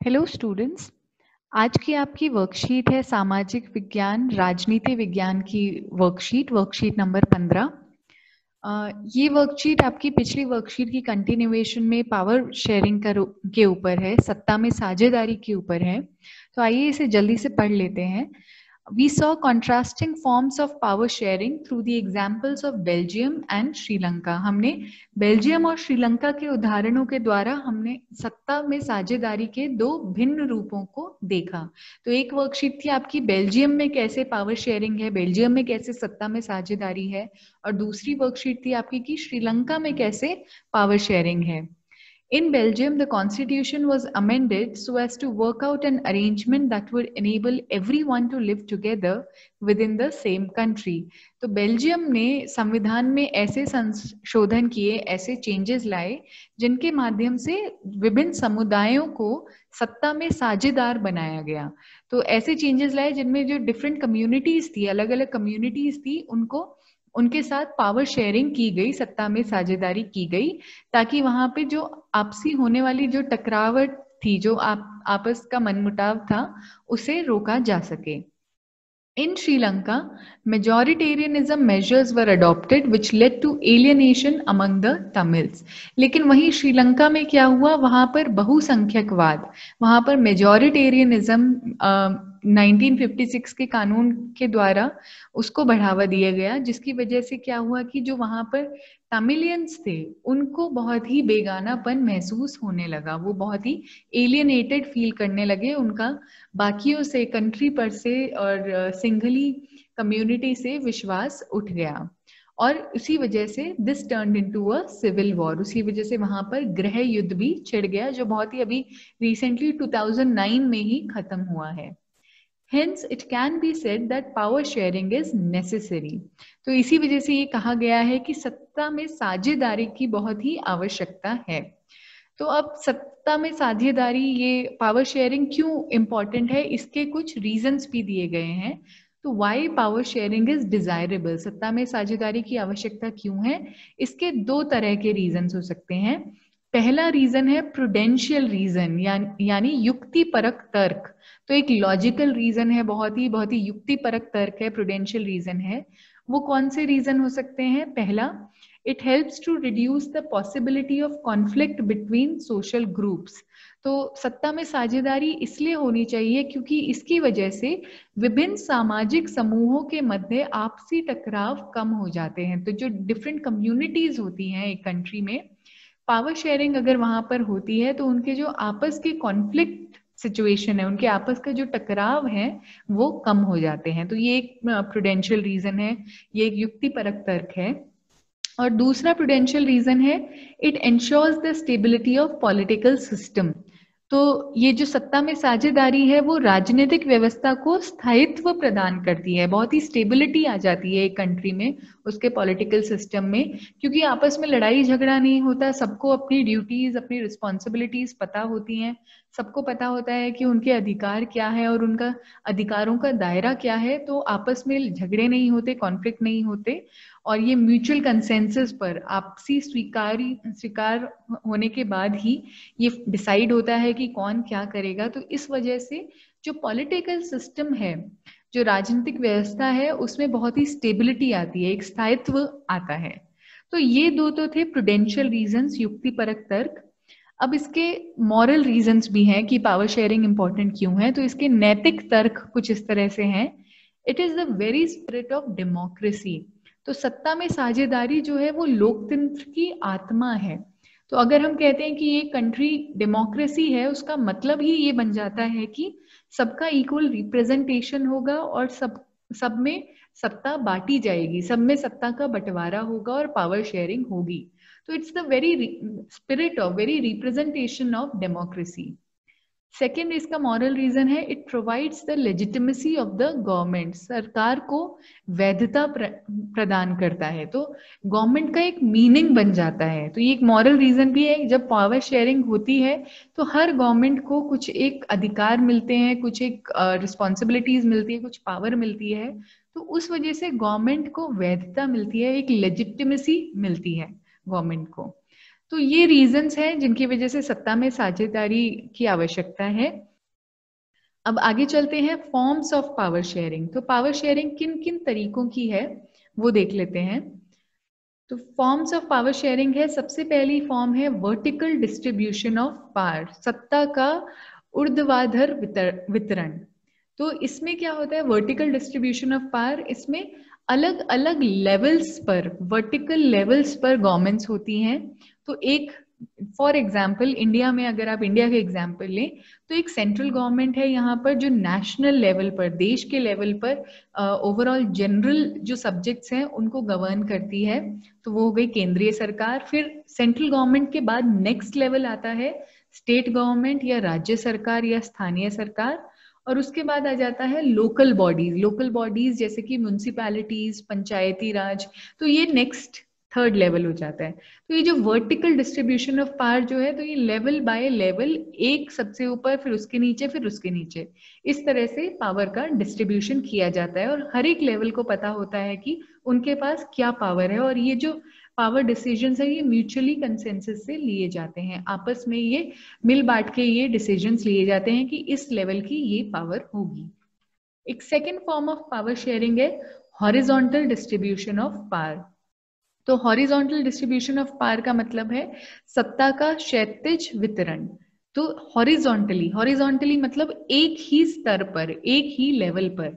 Hello students आज की आपकी वर्कशीट है सामाजिक विज्ञान, राजनीति विज्ञान की वर्कशीट वर्कशीट नंबर पंद्रह। ये वर्कशीट आपकी पिछली वर्कशीट की कंटिन्यूएशन में पावर शेयरिंग के ऊपर है, सत्ता में साझेदारी के ऊपर है। तो आइए इसे जल्दी से पढ़ लेते हैं। We saw contrasting forms of power sharing through the examples of Belgium and Sri Lanka. हमने बेल्जियम और श्रीलंका के उदाहरणों के द्वारा हमने सत्ता में साझेदारी के दो भिन्न रूपों को देखा तो एक वर्कशीट थी आपकी बेल्जियम में कैसे पावर शेयरिंग है बेल्जियम में कैसे सत्ता में साझेदारी है, और दूसरी वर्कशीट थी आपकी कि श्रीलंका में कैसे पावर शेयरिंग है In Belgium, the constitution was amended so as to work out an arrangement that would enable everyone to live together within the same country. तो बेल्जियम ने संविधान में ऐसे संशोधन किए ऐसे चेंजेस लाए जिनके माध्यम से विभिन्न समुदायों को सत्ता में साझेदार बनाया गया तो ऐसे चेंजेस लाए जिनमें जो डिफरेंट कम्युनिटीज थी अलग अलग कम्युनिटीज थी उनको उनके साथ पावर शेयरिंग की गई सत्ता में साझेदारी की गई ताकि वहाँ पे जो आपसी होने वाली जो टकरावट थी जो आप आपस का मनमुटाव था उसे रोका जा सके Sri Lanka, majoritarianism measures were adopted which led to alienation among the Tamils. लेकिन वहीं श्रीलंका में क्या हुआ वहाँ पर बहुसंख्यकवाद वहाँ पर मेजोरिटेरियनिज्म 1956 के कानून के द्वारा उसको बढ़ावा दिया गया, जिसकी वजह से क्या हुआ कि जो वहाँ पर तमिलियंस थे, उनको बहुत ही बेगानापन महसूस होने लगा। वो बहुत ही एलियनेटेड फील करने लगे उनका। बाकियों से कंट्री पर से और सिंघली कम्युनिटी से विश्वास उठ गया। और उसी वजह से this turn into a civil war उसी वजह से वहाँ पर गृह युद्ध भी छिड़ गया, जो बहुत ही अभी रिसेंटली 2009 में ही खत्म हुआ है। Hence, it can be said that power sharing is necessary. तो इसी वजह से ये कहा गया है कि सत्ता में साझेदारी की बहुत ही आवश्यकता है। तो अब सत्ता में साझेदारी ये पावर शेयरिंग क्यों इम्पोर्टेंट है? इसके कुछ रीजंस भी दिए गए हैं। तो why power sharing is desirable सत्ता में साझेदारी की आवश्यकता क्यों है? इसके दो तरह के रीजन हो सकते हैं। पहला रीजन है प्रुडेंशियल रीजन यानी युक्ति परक तर्क। तो एक लॉजिकल रीजन है, बहुत ही बहुत ही युक्ति परक तर्क है प्रुडेंशियल रीजन है। वो कौन से रीजन हो सकते हैं? पहला it helps to reduce the possibility of conflict between social groups तो सत्ता में साझेदारी इसलिए होनी चाहिए क्योंकि इसकी वजह से विभिन्न सामाजिक समूहों के मध्य आपसी टकराव कम हो जाते हैं। तो जो डिफरेंट कम्युनिटीज होती हैं एक कंट्री में पावर शेयरिंग अगर वहाँ पर होती है तो उनके जो आपस के कॉन्फ्लिक्ट सिचुएशन है, उनके आपस का जो टकराव है, वो कम हो जाते हैं। तो ये एक प्रोडेंशियल रीजन है, ये एक युक्ति परक तर्क है। और दूसरा प्रोडेंशियल रीजन है it ensures the stability of political system तो ये जो सत्ता में साझेदारी है, वो राजनीतिक व्यवस्था को स्थायित्व प्रदान करती है। बहुत ही स्टेबिलिटी आ जाती है एक कंट्री में, उसके पॉलिटिकल सिस्टम में, क्योंकि आपस में लड़ाई झगड़ा नहीं होता। सबको अपनी ड्यूटीज़ अपनी रिस्पॉन्सिबिलिटीज पता होती हैं। सबको पता होता है कि उनके अधिकार क्या है और उनका अधिकारों का दायरा क्या है। तो आपस में झगड़े नहीं होते कॉन्फ्लिक्ट नहीं होते। और ये म्यूचुअल कंसेंसस पर आपसी स्वीकारी, स्वीकार होने के बाद ही ये डिसाइड होता है कि कौन क्या करेगा। तो इस वजह से जो पॉलिटिकल सिस्टम है, जो राजनीतिक व्यवस्था है, उसमें बहुत ही स्टेबिलिटी आती है, एक स्थायित्व आता है। तो ये दो तो थे प्रोडेंशियल रीजंस युक्ति परक तर्क। अब इसके मॉरल रीजंस भी हैं कि पावर शेयरिंग इंपॉर्टेंट क्यों है। तो इसके नैतिक तर्क कुछ इस तरह से हैं। It is the very spirit of democracy तो सत्ता में साझेदारी जो है वो लोकतंत्र की आत्मा है तो अगर हम कहते हैं कि ये कंट्री डेमोक्रेसी है, उसका मतलब ही ये बन जाता है कि सबका इक्वल रिप्रेजेंटेशन होगा और सब सब में सत्ता बांटी जाएगी, सब में सत्ता का बंटवारा होगा और पावर शेयरिंग होगी तो it's the very spirit of very representation of democracy. Second इसका मॉरल रीजन है it provides the legitimacy of the government सरकार को वैधता प्र, प्रदान करता है तो गवर्नमेंट का एक मीनिंग बन जाता है तो ये एक मॉरल रीजन भी है जब पावर शेयरिंग होती है तो हर गवर्नमेंट को कुछ एक अधिकार मिलते हैं कुछ एक रिस्पॉन्सिबिलिटीज मिलती है कुछ पावर मिलती है तो उस वजह से गवर्नमेंट को वैधता मिलती है एक लेजिटिमेसी मिलती है गवर्नमेंट को तो ये रीजंस हैं जिनकी वजह से सत्ता में साझेदारी की आवश्यकता है। अब आगे चलते हैं फॉर्म्स ऑफ़ पावर शेयरिंग तो पावर शेयरिंग किन किन तरीकों की है, वो देख लेते हैं। तो फॉर्म्स ऑफ़ पावर शेयरिंग है, सबसे पहली फॉर्म है वर्टिकल डिस्ट्रीब्यूशन ऑफ़ पावर सत्ता का ऊर्ध्वाधर वितरण। तो इसमें क्या होता है वर्टिकल डिस्ट्रीब्यूशन ऑफ़ पावर इसमें अलग अलग लेवल्स पर वर्टिकल लेवल्स पर गवर्नमेंट्स होती हैं। तो एक फॉर एग्ज़ाम्पल इंडिया में अगर आप इंडिया के एग्ज़ाम्पल लें तो एक सेंट्रल गवर्नमेंट है यहाँ पर जो नेशनल लेवल पर देश के लेवल पर ओवरऑल uh, जनरल जो सब्जेक्ट्स हैं उनको गवर्न करती है। तो वो हो गई केंद्रीय सरकार। फिर सेंट्रल गवर्नमेंट के बाद नेक्स्ट लेवल आता है स्टेट गवर्नमेंट या राज्य सरकार या स्थानीय सरकार। और उसके बाद आ जाता है लोकल बॉडीज लोकल बॉडीज जैसे कि म्यूनसिपैलिटीज पंचायती राज। तो ये नेक्स्ट थर्ड लेवल हो जाता है। तो ये जो वर्टिकल डिस्ट्रीब्यूशन ऑफ़ पावर जो है तो ये लेवल बाय लेवल एक सबसे ऊपर, फिर उसके नीचे, फिर उसके नीचे। इस तरह से पावर का डिस्ट्रीब्यूशन किया जाता है और हर एक लेवल को पता होता है कि उनके पास क्या पावर है और ये जो पावर डिसीज़न है, ये म्यूचुअली कंसेंसस से लिए जाते हैं। आपस में ये मिल बांट के ये डिसीज़न लिए जाते हैं कि इस लेवल की ये पावर होगी। एक second form of power sharing है हॉरिजॉन्टल डिस्ट्रीब्यूशन ऑफ़ पावर तो हॉरिजॉन्टल डिस्ट्रीब्यूशन ऑफ़ पावर का मतलब है सत्ता का क्षैतिज वितरण। तो हॉरिजॉन्टली हॉरिजॉन्टली मतलब एक ही स्तर पर, एक ही लेवल पर।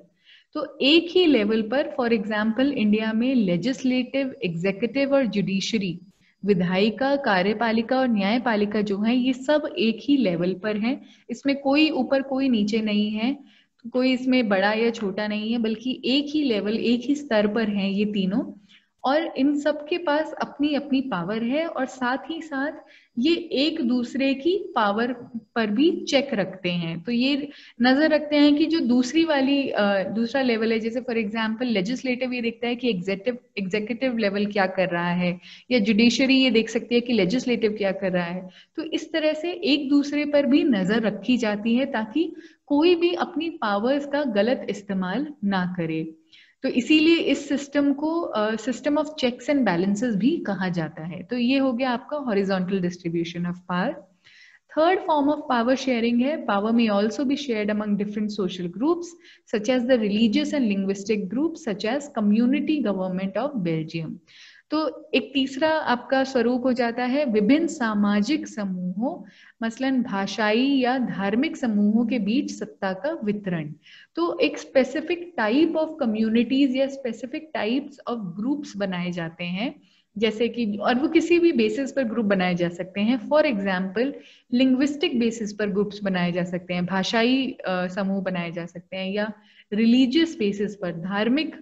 तो एक ही लेवल पर फॉर एग्ज़ाम्पल इंडिया में लेजिस्लेटिव एग्जीक्यूटिव और जुडिशरी विधायिका, कार्यपालिका और न्यायपालिका जो है, ये सब एक ही लेवल पर हैं। इसमें कोई ऊपर, कोई नीचे नहीं है। कोई इसमें बड़ा या छोटा नहीं है, बल्कि एक ही लेवल एक ही स्तर पर हैं ये तीनों। और इन सब के पास अपनी अपनी पावर है और साथ ही साथ ये एक दूसरे की पावर पर भी चेक रखते हैं। तो ये नज़र रखते हैं कि जो दूसरी वाली दूसरा लेवल है, जैसे फॉर एग्जांपल लेजिस्लेटिव ये देखता है कि एग्जेक्टिव एग्जीक्यूटिव लेवल क्या कर रहा है, या जुडिशरी ये देख सकती है कि लेजिस्लेटिव क्या कर रहा है। तो इस तरह से एक दूसरे पर भी नज़र रखी जाती है ताकि कोई भी अपनी पावर्स का गलत इस्तेमाल ना करे। तो इसीलिए इस सिस्टम को system of checks and balances भी कहा जाता है। तो ये हो गया आपका horizontal distribution of power third form of power sharing है। पावर में ऑल्सो भी share among different social groups such as the religious and linguistic group such as community government of Belgium तो एक तीसरा आपका स्वरूप हो जाता है, विभिन्न सामाजिक समूहों, मसलन भाषाई या धार्मिक समूहों के बीच सत्ता का वितरण। तो एक स्पेसिफिक टाइप ऑफ़ कम्युनिटीज या स्पेसिफिक टाइप्स ऑफ़ ग्रुप्स बनाए जाते हैं। जैसे कि, और वो किसी भी बेसिस पर ग्रुप बनाए जा सकते हैं। फॉर एग्ज़ाम्पल लिंग्विस्टिक बेसिस पर ग्रुप्स बनाए जा सकते हैं। भाषाई समूह बनाए जा सकते हैं या रिलीजियस बेसिस पर। धार्मिक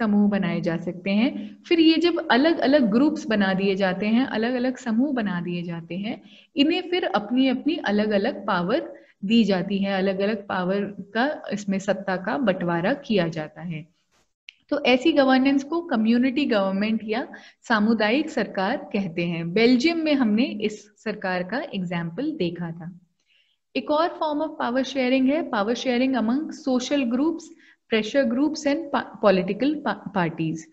समूह बनाए जा सकते हैं। फिर ये जब अलग अलग ग्रुप्स बना दिए जाते हैं अलग अलग समूह बना दिए जाते हैं, इन्हें फिर अपनी अपनी अलग अलग पावर दी जाती है। अलग अलग पावर का, इसमें सत्ता का बंटवारा किया जाता है। तो ऐसी गवर्नेंस को कम्युनिटी गवर्नमेंट या सामुदायिक सरकार कहते हैं। बेल्जियम में हमने इस सरकार का एग्ज़ाम्पल देखा था। एक और फॉर्म ऑफ़ पावर शेयरिंग है। Power sharing among social groups pressure groups and political parties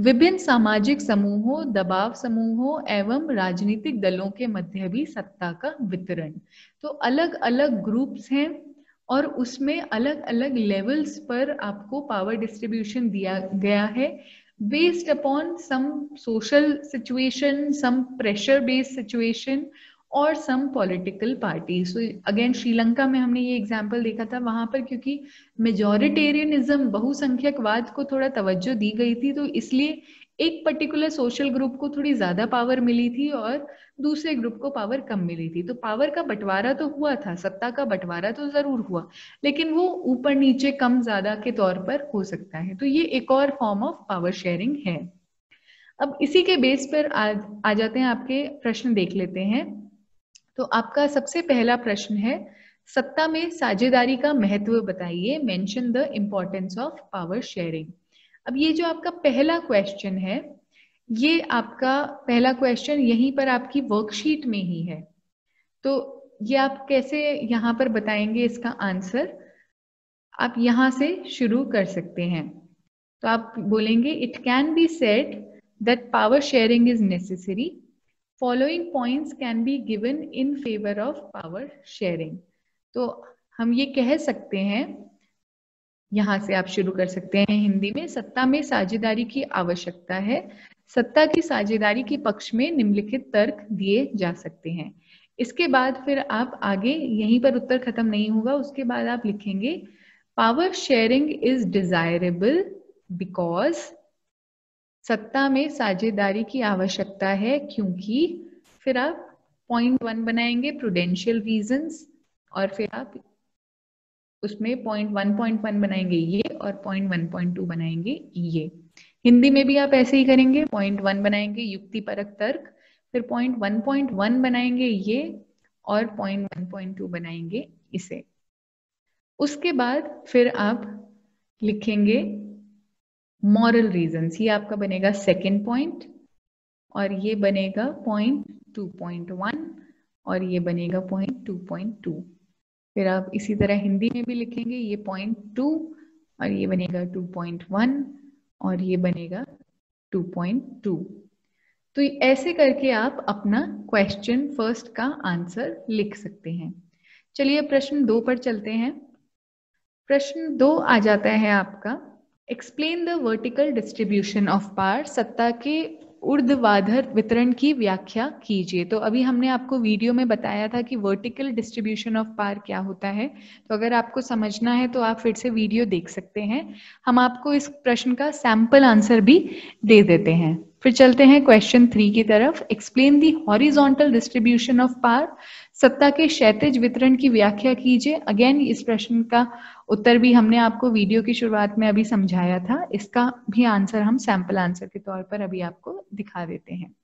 विभिन्न सामाजिक समूहों, दबाव समूहों एवं राजनीतिक दलों के मध्य भी सत्ता का वितरण। तो अलग अलग ग्रुप्स हैं और उसमें अलग अलग लेवल्स पर आपको पावर डिस्ट्रीब्यूशन दिया गया है। Based upon some social situation some pressure based situation और some political party so again Sri Lanka में हमने ये एग्ज़ाम्पल देखा था वहाँ पर क्योंकि मेजोरिटेरियनिज्म बहुसंख्यकवाद को थोड़ा तवज्जो दी गई थी तो इसलिए एक पर्टिकुलर सोशल ग्रुप को थोड़ी ज़्यादा पावर मिली थी और दूसरे ग्रुप को पावर कम मिली थी। तो पावर का बंटवारा तो हुआ था सत्ता का बंटवारा तो ज़रूर हुआ लेकिन वो ऊपर नीचे कम ज़्यादा के तौर पर हो सकता है। तो ये एक और फॉर्म ऑफ़ पावर शेयरिंग है। अब इसी के बेस पर आ, आ जाते हैं आपके प्रश्न देख लेते हैं। तो आपका सबसे पहला प्रश्न है, सत्ता में साझेदारी का महत्व बताइए mention the importance of power sharing अब ये जो आपका पहला क्वेश्चन है, ये आपका पहला क्वेश्चन यहीं पर आपकी वर्कशीट में ही है। तो ये आप कैसे यहाँ पर बताएँगे इसका आंसर आप यहाँ से शुरू कर सकते हैं। तो आप बोलेंगे it can be set that power sharing is necessary following points can be given in favour of power sharing तो हम ये कह सकते हैं, यहाँ से आप शुरू कर सकते हैं हिंदी में, सत्ता में साझेदारी की आवश्यकता है। सत्ता की साझेदारी के पक्ष में निम्नलिखित तर्क दिए जा सकते हैं। इसके बाद फिर आप आगे, यहीं पर उत्तर खत्म नहीं होगा, उसके बाद आप लिखेंगे power sharing is desirable because सत्ता में साझेदारी की आवश्यकता है क्योंकि फिर आप पॉइंट वन बनाएँगे प्रूडेंशियल रीजंस और फिर आप उसमें पॉइंट वन पॉइंट वन बनाएँगे ये और पॉइंट वन पॉइंट टू बनाएँगे ये। हिंदी में भी आप ऐसे ही करेंगे पॉइंट वन बनाएँगे युक्ति परक तर्क, फिर पॉइंट वन पॉइंट वन बनाएँगे ये और पॉइंट वन पॉइंट टू बनाएँगे इसे। उसके बाद फिर आप लिखेंगे मॉरल रीजन ये आपका बनेगा सेकेंड पॉइंट और ये बनेगा पॉइंट टू पॉइंट वन और ये बनेगा पॉइंट टू पॉइंट टू फिर आप इसी तरह हिंदी में भी लिखेंगे, ये पॉइंट टू और ये बनेगा टू पॉइंट वन और ये बनेगा टू पॉइंट टू तो ऐसे करके आप अपना क्वेश्चन फ़र्स्ट का आंसर लिख सकते हैं. चलिए प्रश्न दो पर चलते हैं. प्रश्न दो आ जाता है आपका. Explain the vertical distribution of power सत्ता के ऊर्ध्वाधर वितरण की व्याख्या कीजिए। तो अभी हमने आपको वीडियो में बताया था कि वर्टिकल डिस्ट्रीब्यूशन ऑफ़ पावर क्या होता है। तो अगर आपको समझना है तो आप फिर से वीडियो देख सकते हैं। हम आपको इस प्रश्न का सैंपल आंसर भी दे देते हैं। फिर चलते हैं क्वेश्चन थ्री की तरफ़। Explain the horizontal distribution of power सत्ता के क्षैतिज वितरण की व्याख्या कीजिए। अगेन इस प्रश्न का उत्तर भी हमने आपको वीडियो की शुरुआत में अभी समझाया था। इसका भी आंसर हम सैंपल आंसर के तौर पर अभी आपको दिखा देते हैं।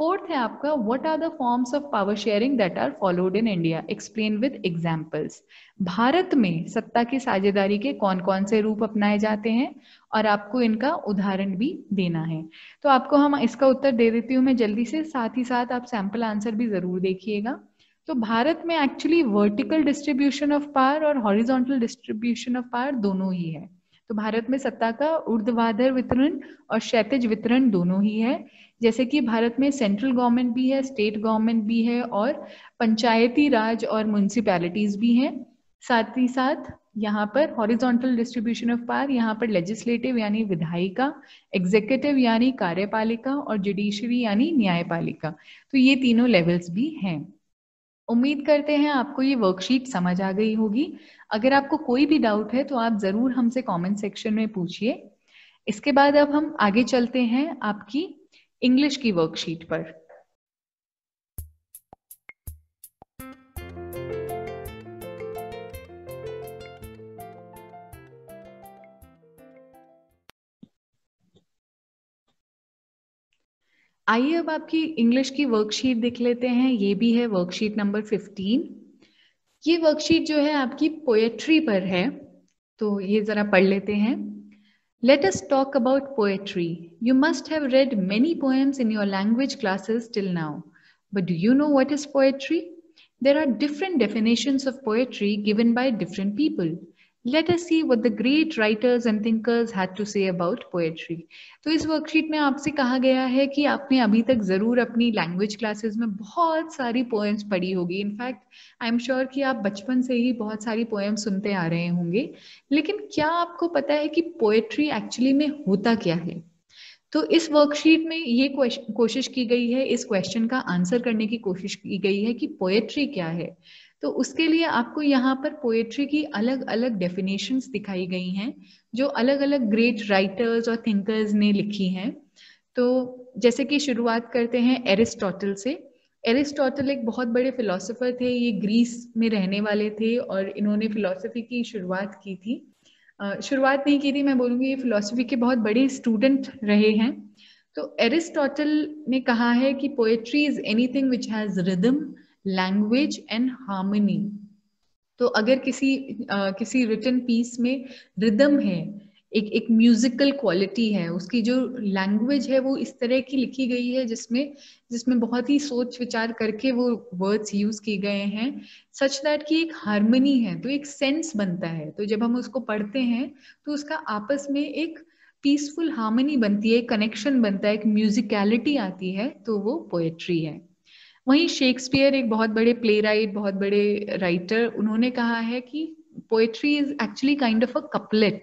फोर्थ है आपका what are the forms of power sharing that are followed in India explain with examples Bharat में सत्ता की साझेदारी के कौन कौन से रूप अपनाए जाते हैं और आपको इनका उदाहरण भी देना है। तो आपको हम इसका उत्तर दे देती हूँ मैं जल्दी से, साथ ही साथ आप सैंपल आंसर भी ज़रूर देखिएगा। तो भारत में actually vertical distribution of power और हॉरिजॉन्टल डिस्ट्रीब्यूशन ऑफ़ पावर दोनों ही है। तो भारत में सत्ता का ऊर्ध्वाधर वितरण और क्षैतिज वितरण दोनों ही है। जैसे कि भारत में सेंट्रल गवर्नमेंट भी है स्टेट गवर्नमेंट भी है और पंचायती राज और म्यूनसिपैलिटीज भी हैं। साथ ही साथ यहाँ पर हॉरिजॉन्टल डिस्ट्रीब्यूशन ऑफ़ पावर यहाँ पर लेजिस्लेटिव यानी विधायिका एग्जीक्यूटिव यानी कार्यपालिका और जुडिशरी यानी न्यायपालिका। तो ये तीनों लेवल्स भी हैं। उम्मीद करते हैं आपको ये वर्कशीट समझ आ गई होगी। अगर आपको कोई भी डाउट है तो आप ज़रूर हमसे कमेंट सेक्शन में पूछिए। इसके बाद अब हम आगे चलते हैं आपकी इंग्लिश की वर्कशीट पर। आइए अब आपकी इंग्लिश की वर्कशीट देख लेते हैं। ये भी है वर्कशीट नंबर 15 ये वर्कशीट जो है आपकी पोएट्री पर है। तो ये जरा पढ़ लेते हैं। Let us talk about poetry you must have read many poems in your language classes till now but do you know what is poetry there are different definitions of poetry given by different people. Let us see what the great writers and thinkers had to say about poetry. तो इस worksheet में आपसे कहा गया है कि आपने अभी तक ज़रूर अपनी लैंग्वेज क्लासेस में बहुत सारी पोएम्स पढ़ी होगी। इनफैक्ट आई एम श्योर कि आप बचपन से ही बहुत सारी पोएम सुनते आ रहे होंगे। लेकिन क्या आपको पता है कि पोएट्री एक्चुअली में होता क्या है? तो इस वर्कशीट में ये कोशिश की गई है, इस क्वेश्चन का आंसर करने की कोशिश की गई है कि पोएट्री क्या है। तो उसके लिए आपको यहाँ पर पोएट्री की अलग अलग डेफिनेशंस दिखाई गई हैं, जो अलग अलग ग्रेट राइटर्स और थिंकर्स ने लिखी हैं। तो जैसे कि शुरुआत करते हैं एरिस्टोटल से। एरिस्टोटल एक बहुत बड़े फिलोसोफर थे, ये ग्रीस में रहने वाले थे और इन्होंने फिलोसफी की शुरुआत की थी। शुरुआत नहीं की थी, मैं बोलूँगी ये फिलोसफी के बहुत बड़े स्टूडेंट रहे हैं। तो एरिस्टोटल ने कहा है कि poetry is anything which has rhythm language and harmony तो अगर किसी आ, किसी रिटर्न पीस में रिदम है एक एक म्यूजिकल क्वालिटी है उसकी जो लैंग्वेज है वो इस तरह की लिखी गई है जिसमें जिसमें बहुत ही सोच विचार करके वो वर्ड्स यूज़ किए गए हैं सच दैट की एक हारमोनी है तो एक सेंस बनता है। तो जब हम उसको पढ़ते हैं तो उसका आपस में एक पीसफुल हार्मनी बनती है कनेक्शन बनता है एक म्यूजिकलिटी आती है तो वो पोएट्री है। वहीं शेक्सपियर एक बहुत बड़े प्ले राइट बहुत बड़े राइटर उन्होंने कहा है कि poetry is actually kind of a couplet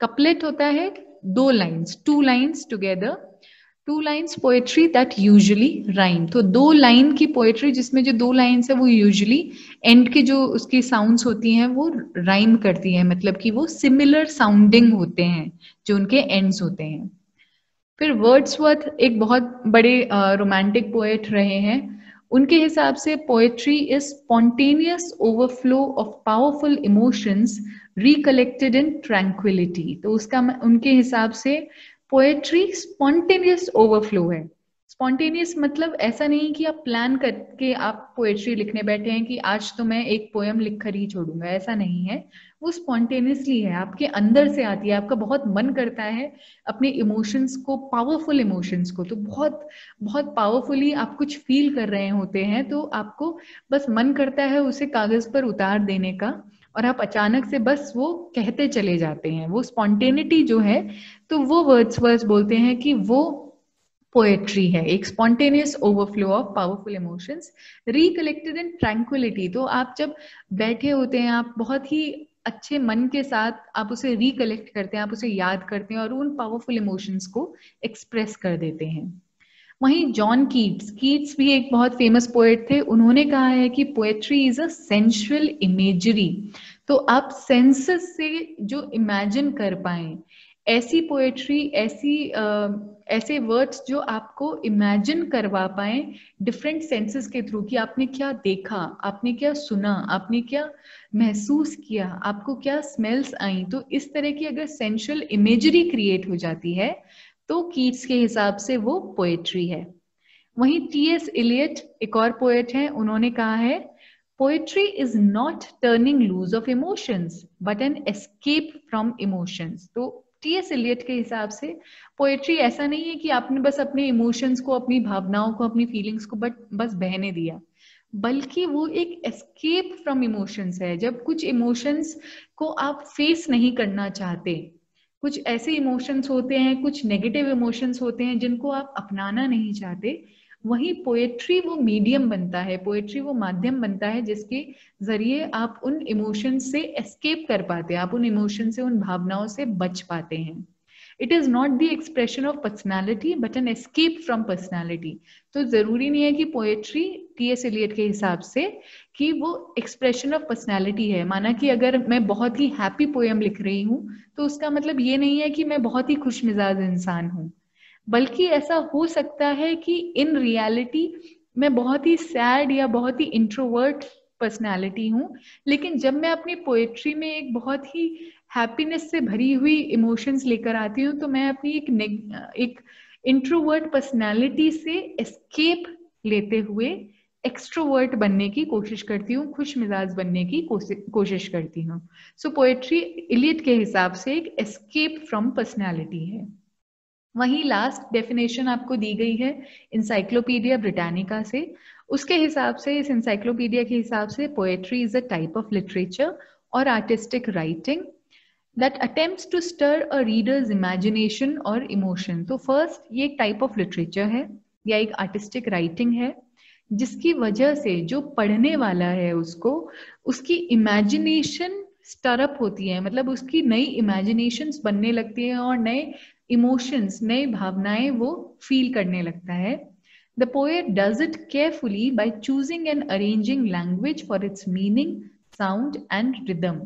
couplet होता है दो lines two lines together two lines poetry that usually rhyme तो दो लाइन की पोएट्री जिसमें जो दो लाइन्स है वो यूजली एंड के जो उसकी साउंड्स होती हैं वो राइम करती हैं मतलब कि वो सिमिलर साउंडिंग होते हैं जो उनके एंड्स होते हैं। फिर वर्ड्सवर्थ एक बहुत बड़े रोमांटिक uh, पोएट रहे हैं उनके हिसाब से poetry is spontaneous overflow of powerful emotions recollected in tranquillity तो उसका उनके हिसाब से पोएट्री स्पॉन्टेनियस ओवरफ्लो है। स्पॉन्टेनियस मतलब ऐसा नहीं कि आप प्लान करके आप पोएट्री लिखने बैठे हैं कि आज तो मैं एक पोएम लिख कर ही छोड़ूँगा, ऐसा नहीं है। वो स्पॉन्टेनियसली है, आपके अंदर से आती है, आपका बहुत मन करता है अपने इमोशंस को पावरफुल इमोशंस को। तो बहुत बहुत पावरफुली आप कुछ फील कर रहे होते हैं तो आपको बस मन करता है उसे कागज़ पर उतार देने का और आप अचानक से बस वो कहते चले जाते हैं। वो स्पॉन्टेनिटी जो है तो वो वर्ड्स वर्ड्स बोलते हैं कि वो पोएट्री है, एक spontaneous overflow of powerful emotions recollected in tranquillity तो आप जब बैठे होते हैं, आप बहुत ही अच्छे मन के साथ आप उसे रिकलेक्ट करते हैं, आप उसे याद करते हैं और उन पावरफुल इमोशंस को एक्सप्रेस कर देते हैं। वहीं जॉन कीट्स कीट्स भी एक बहुत फ़ेमस पोएट थे। उन्होंने कहा है कि poetry is a sensual imagery तो आप सेंसेस से जो इमेजिन कर पाए ऐसी पोएट्री ऐसी ऐसे वर्ड्स जो आपको इमेजिन करवा पाए डिफरेंट सेंसेस के थ्रू कि आपने क्या देखा, आपने क्या सुना, आपने क्या महसूस किया, आपको क्या स्मेल्स आई? तो इस तरह की अगर सेंशल इमेजरी क्रिएट हो जाती है तो कीट्स के हिसाब से वो पोएट्री है। वहीं टी एस इलियट एक और पोएट है, उन्होंने कहा है poetry is not turning loose of emotions but an escape from emotions तो टी एस इलियट के हिसाब से। पोएट्री ऐसा नहीं है कि आपने बस अपने इमोशंस को, अपनी भावनाओं को, अपनी फीलिंग्स को बट बस बहने दिया। बल्कि वो एक एस्केप फ्रॉम इमोशंस है। जब कुछ इमोशंस को आप फेस नहीं करना चाहते, कुछ ऐसे इमोशंस होते हैं, कुछ नेगेटिव इमोशंस होते हैं जिनको आप अपनाना नहीं चाहते वही पोएट्री वो मीडियम बनता है पोएट्री वो माध्यम बनता है जिसके ज़रिए आप उन इमोशन से एस्केप कर पाते हैं, आप उन इमोशन से, उन भावनाओं से बच पाते हैं। It is not the expression of personality but an escape from personality तो ज़रूरी नहीं है कि पोएट्री टी एस एलियट के हिसाब से कि वो एक्सप्रेशन ऑफ़ पर्सनैलिटी है। माना कि अगर मैं बहुत ही हैप्पी पोएम लिख रही हूँ तो उसका मतलब ये नहीं है कि मैं बहुत ही खुश मिजाज इंसान हूँ। बल्कि ऐसा हो सकता है कि इन रियलिटी मैं बहुत ही सैड या बहुत ही इंट्रोवर्ट पर्सनैलिटी हूँ, लेकिन जब मैं अपनी पोएट्री में एक बहुत ही हैप्पीनेस से भरी हुई इमोशंस लेकर आती हूँ तो मैं अपनी एक एक इंट्रोवर्ट पर्सनैलिटी से एस्केप लेते हुए एक्सट्रोवर्ट बनने की कोशिश करती हूँ, खुश मिजाज बनने की कोशिश करती हूँ। सो पोएट्री इलियट के हिसाब से एक एस्केप फ्रॉम पर्सनैलिटी है। वहीं लास्ट डेफिनेशन आपको दी गई है इंसाइक्लोपीडिया ब्रिटानिका से। उसके हिसाब से, इस इंसाइक्लोपीडिया के हिसाब से poetry is a type of literature और artistic writing that attempts to stir a reader's imagination or emotion. तो फ़र्स्ट ये एक टाइप ऑफ़ लिटरेचर है, या एक आर्टिस्टिक राइटिंग है, जिसकी वजह से जो पढ़ने वाला है उसको, उसकी इमेजिनेशन स्टरअप होती है मतलब उसकी नई इमेजिनेशन बनने लगती है और नए इमोशंस नई भावनाएँ वो फील करने लगता है। The poet does it carefully by choosing and arranging language for its meaning sound and rhythm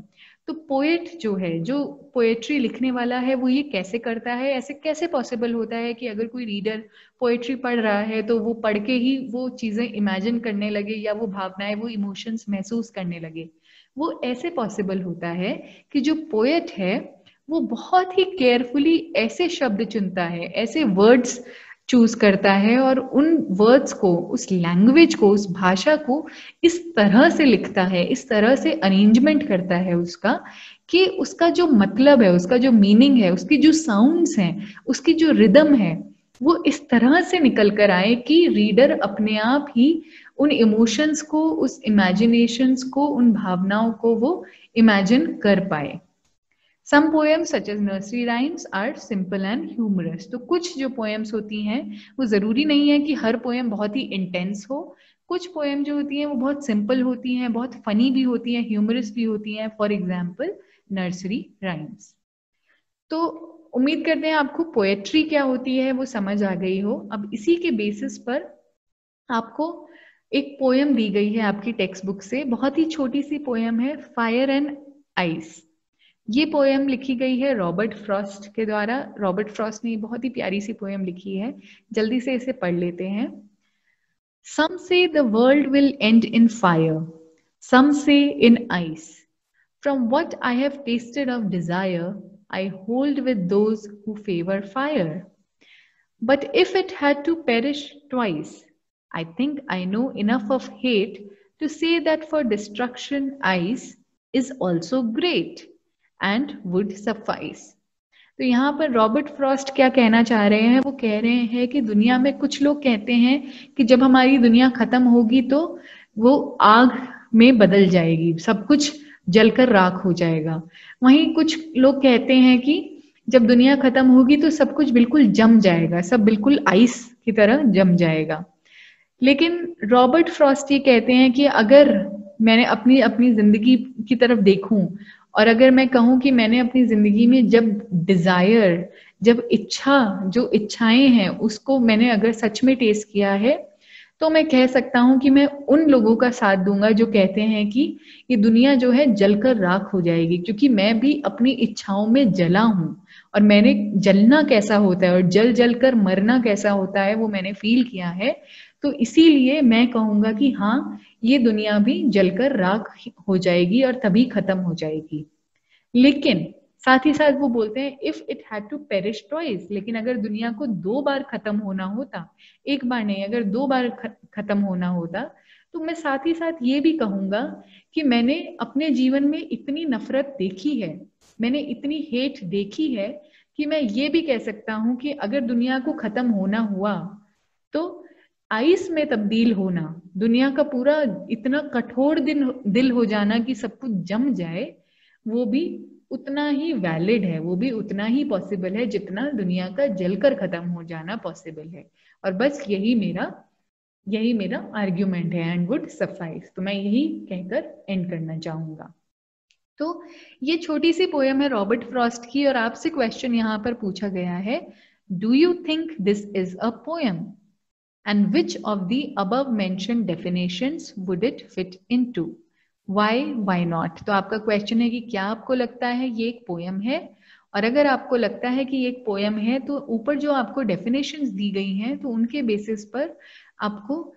तो पोएट जो है, जो पोएट्री लिखने वाला है, वो ये कैसे करता है? ऐसे कैसे पॉसिबल होता है कि अगर कोई रीडर पोएट्री पढ़ रहा है तो वो पढ़ के ही वो चीज़ें इमेजिन करने लगे या वो भावनाएँ, वो इमोशंस महसूस करने लगे? वो ऐसे पॉसिबल होता है कि जो पोएट है, वो बहुत ही केयरफुली ऐसे शब्द चुनता है, ऐसे वर्ड्स चूज़ करता है और उन वर्ड्स को, उस लैंग्वेज को, उस भाषा को इस तरह से लिखता है, इस तरह से अरेंजमेंट करता है उसका कि उसका जो मतलब है, उसका जो मीनिंग है, उसकी जो साउंड्स हैं, उसकी जो रिदम है वो इस तरह से निकल कर आए कि रीडर अपने आप ही उन इमोशंस को, उस इमेजिनेशंस को, उन भावनाओं को वो इमेजिन कर पाए। Some poems such as nursery rhymes are simple and humorous तो कुछ जो पोएम्स होती हैं, वो ज़रूरी नहीं है कि हर पोएम बहुत ही इंटेंस हो। कुछ पोएम जो होती हैं, वो बहुत सिंपल होती हैं, बहुत फनी भी होती हैं ह्यूमरस भी होती हैं फॉर एग्ज़ाम्पल नर्सरी राइम्स तो उम्मीद करते हैं आपको पोएट्री क्या होती है, वो समझ आ गई हो। अब इसी के बेसिस पर आपको एक पोयम दी गई है आपकी टेक्स्ट बुक से। बहुत ही छोटी सी पोयम है फायर एंड आइस ये पोयम लिखी गई है रॉबर्ट फ्रॉस्ट के द्वारा। रॉबर्ट फ्रॉस्ट ने बहुत ही प्यारी सी पोयम लिखी है। जल्दी से इसे पढ़ लेते हैं। Some say the world will end in fire some say in ice from what I have tasted of desire I hold with those who favour fire but if it had to perish twice I think I know enough of hate to say that for destruction, ice is also great and would suffice. तो यहाँ पर Robert Frost क्या कहना चाह रहे हैं वो कह रहे हैं कि दुनिया में कुछ लोग कहते हैं कि जब हमारी दुनिया खत्म होगी तो वो आग में बदल जाएगी सब कुछ जलकर राख हो जाएगा। वहीं कुछ लोग कहते हैं कि जब दुनिया खत्म होगी तो सब कुछ बिल्कुल जम जाएगा, सब बिल्कुल आइस की तरह जम जाएगा। लेकिन रॉबर्ट फ्रॉस्ट ये कहते हैं कि अगर मैंने अपनी अपनी ज़िंदगी की तरफ़ देखूँ और अगर मैं कहूँ कि मैंने अपनी ज़िंदगी में जब डिज़ायर जब इच्छा, जो इच्छाएँ हैं, उसको मैंने अगर सच में टेस्ट किया है तो मैं कह सकता हूँ कि मैं उन लोगों का साथ दूँगा जो कहते हैं कि ये दुनिया जो है जलकर राख हो जाएगी, क्योंकि मैं भी अपनी इच्छाओं में जला हूँ। और मैंने जलना कैसा होता है और जल जल कर मरना कैसा होता है वो मैंने फील किया है। तो इसीलिए मैं कहूँगा कि हाँ ये दुनिया भी जलकर राख हो जाएगी और तभी खत्म हो जाएगी। लेकिन साथ ही साथ वो बोलते हैं if it had to perish twice लेकिन अगर दुनिया को दो बार खत्म होना होता, एक बार नहीं, अगर दो बार खत्म होना होता तो मैं साथ ही साथ ये भी कहूँगा कि मैंने अपने जीवन में इतनी नफरत देखी है, मैंने इतनी हेट देखी है कि मैं ये भी कह सकता हूँ कि अगर दुनिया को खत्म होना हुआ तो आइस में तब्दील होना, दुनिया का पूरा इतना कठोर दिन, दिल हो जाना कि सब कुछ जम जाए, वो भी उतना ही वैलिड है, वो भी उतना ही पॉसिबल है जितना दुनिया का जलकर खत्म हो जाना पॉसिबल है। और बस यही मेरा यही मेरा आर्ग्यूमेंट है एंड वुड सफाइस तो मैं यही कहकर एंड करना चाहूँगा। तो ये छोटी सी पोयम है रॉबर्ट फ्रॉस्ट की और आपसे क्वेश्चन यहाँ पर पूछा गया है do you think this is a poem and which of the above mentioned definitions would it fit into? Why? Why not? तो आपका क्वेश्चन है कि क्या आपको लगता है ये एक पोयम है? और अगर आपको लगता है कि ये एक पोयम है तो ऊपर जो आपको डेफिनेशंस दी गई हैं तो उनके बेसिस पर आपको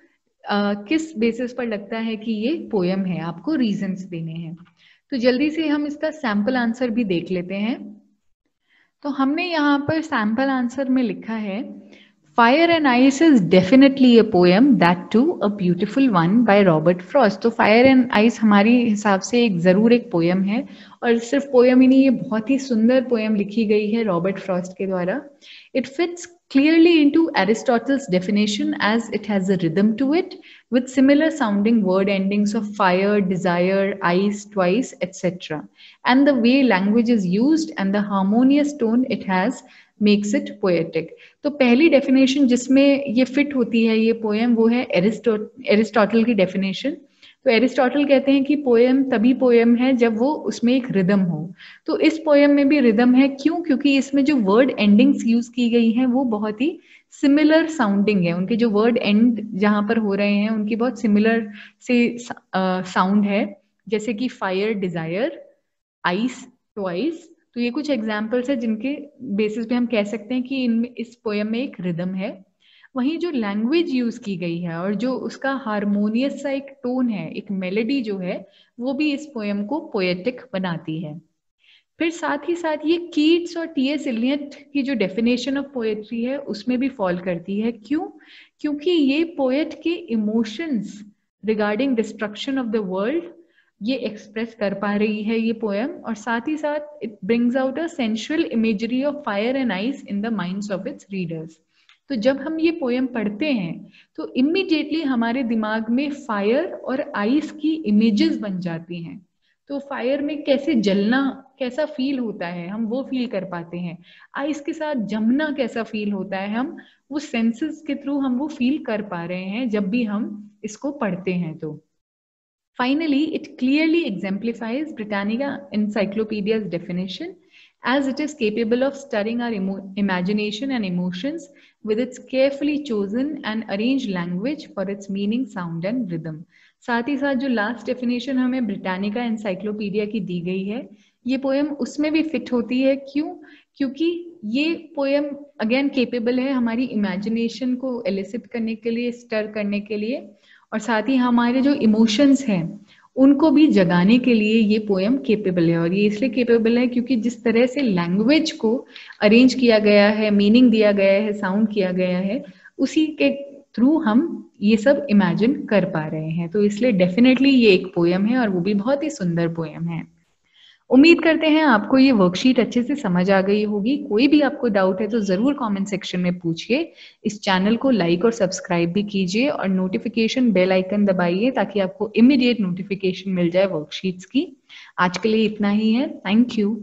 आ, किस बेसिस पर लगता है कि ये पोयम है? आपको रीजंस देने हैं। तो जल्दी से हम इसका सैंपल आंसर भी देख लेते हैं। तो हमने यहाँ पर सैंपल आंसर में लिखा है Fire and Ice is definitely a poem, that too a beautiful one by Robert Frost. तो Fire and Ice हमारी हिसाब से एक ज़रूर एक पोएम है और सिर्फ पोएम ही नहीं ये बहुत ही सुंदर पोएम लिखी गई है रॉबर्ट फ्रॉस्ट के द्वारा It fits clearly into Aristotle's definition as it has a rhythm to it with similar sounding word endings of fire, desire, ice, twice, etc. And the way language is used and the harmonious tone it has makes it poetic तो पहली definition जिसमें ये fit होती है, ये poem वो है Aristo Aristotle की डेफिनेशन तो एरिस्टोटल कहते हैं कि पोएम तभी पोएम है जब वो उसमें एक रिदम हो. तो इस पोएम में भी रिदम है क्यों? क्योंकि इसमें जो वर्ड एंडिंग्स यूज़ की गई हैं, वो बहुत ही सिमिलर साउंडिंग है. उनके जो वर्ड एंड जहाँ पर हो रहे हैं, उनकी बहुत सिमिलर से साउंड है. जैसे कि फायर डिज़ायर आइस ट्वाइस तो ये कुछ एग्जाम्पल्स है जिनके बेसिस पे हम कह सकते हैं कि इनमें, इस पोएम में एक रिदम है। वहीं जो लैंग्वेज यूज़ की गई है और जो उसका हारमोनियस सा एक टोन है, एक मेलेडी जो है, वो भी इस पोएम को पोएटिक बनाती है। फिर साथ ही साथ ये कीट्स और टी एस इलियट की जो डेफिनेशन ऑफ़ पोएट्री है, उसमें भी फॉल करती है। क्यों? क्योंकि ये पोएट के emotions regarding destruction of the world ये एक्सप्रेस कर पा रही है ये पोएम और साथ ही साथ it brings out a sensual imagery of fire and ice in the minds of its readers तो जब हम ये पोएम पढ़ते हैं तो इमिडिएटली हमारे दिमाग में फायर और आइस की इमेजेस बन जाती हैं। तो फायर में कैसे जलना, कैसा फील होता है, हम वो फील कर पाते हैं। आइस के साथ जमना कैसा फील होता है, हम वो सेंसेस के थ्रू हम वो फील कर पा रहे हैं जब भी हम इसको पढ़ते हैं तो। Finally it clearly exemplifies Britannica encyclopedia's definition as it is capable of stirring our imagination and emotions with its carefully chosen and arranged language for its meaning, sound and rhythm. साथ ही साथ जो लास्ट डेफिनेशन हमें Britannica encyclopedia की दी गई है ये पोएम उसमें भी फिट होती है क्यों क्योंकि ये पोएम अगेन केपेबल है हमारी इमेजिनेशन को एलिसिट करने के लिए स्टर करने के लिए और साथ ही हमारे जो इमोशंस हैं, उनको भी जगाने के लिए ये पोएम केपेबल है। और ये इसलिए केपेबल है क्योंकि जिस तरह से लैंग्वेज को अरेंज किया गया है मीनिंग दिया गया है साउंड किया गया है, उसी के थ्रू हम ये सब इमेजिन कर पा रहे हैं। तो इसलिए डेफिनेटली ये एक पोएम है और वो भी बहुत ही सुंदर पोएम है। उम्मीद करते हैं आपको ये वर्कशीट अच्छे से समझ आ गई होगी। कोई भी आपको डाउट है तो ज़रूर कमेंट सेक्शन में पूछिए। इस चैनल को लाइक और सब्सक्राइब भी कीजिए और नोटिफिकेशन बेल आइकन दबाइए ताकि आपको इमीडिएट नोटिफिकेशन मिल जाए वर्कशीट्स की। आज के लिए इतना ही है। Thank you